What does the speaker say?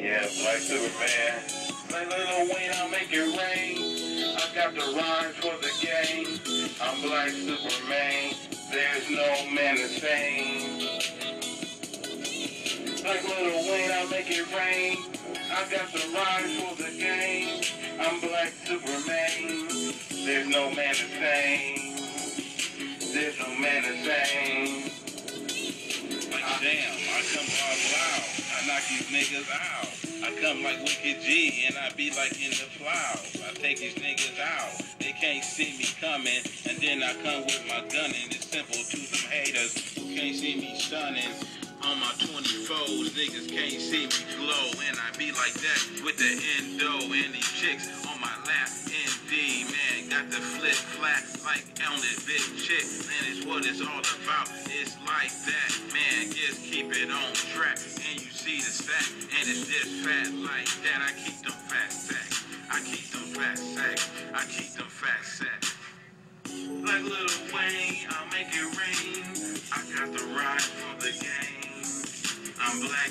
Yeah, like Superman. Like Lil Wayne, I'll make it rain. I got the rhymes for the game. I'm Black Superman. There's no man the same. Like Lil Wayne, I'll make it rain. I got the rhymes for the game. I'm Black Superman. There's no man the same. There's no man same. Come all loud. I knock these niggas out. I come like Wicked G and I be like in the clouds. I take these niggas out. They can't see me coming. And then I come with my gun and it's simple to them haters who can't see me stunning. On my 24s, niggas can't see me glow. And I be like that with the endo and these chicks on my lap. ND, man, got the flip flat like on this big chick. Man, it's what it's all about. It's like keep it on track. And you see the stack, and it's fat like that. I keep them fat sacks. I keep them fat sacks. I keep them fat sacks. Like Lil Wayne, I'll make it rain. I got the ride for the game. I'm black.